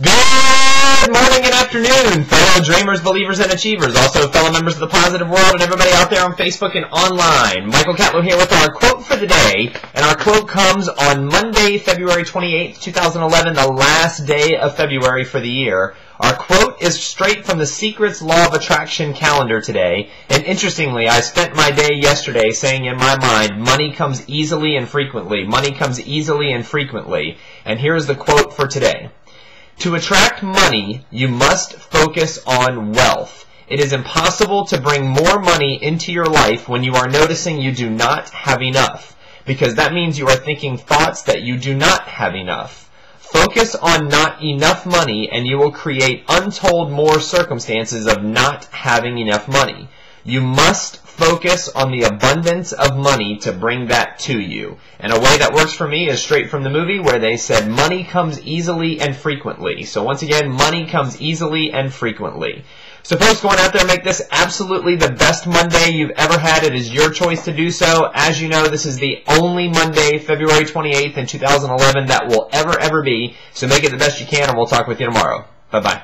Good morning and afternoon, fellow dreamers, believers, and achievers. Also, fellow members of the positive world and everybody out there on Facebook and online. Michael Catlow here with our quote for the day. And our quote comes on Monday, February 28th, 2011, the last day of February for the year. Our quote is straight from the Secrets Law of Attraction calendar today. And interestingly, I spent my day yesterday saying in my mind, money comes easily and frequently. Money comes easily and frequently. And here's the quote for today. To attract money, you must focus on wealth. It is impossible to bring more money into your life when you are noticing you do not have enough, because that means you are thinking thoughts that you do not have enough. Focus on not enough money and you will create untold more circumstances of not having enough money. You must focus on the abundance of money to bring that to you. And a way that works for me is straight from the movie where they said money comes easily and frequently. So once again, money comes easily and frequently. So folks, going out there, make this absolutely the best Monday you've ever had. It is your choice to do so. As you know, this is the only Monday, February 28th in 2011 that will ever, ever be. So make it the best you can and we'll talk with you tomorrow. Bye-bye.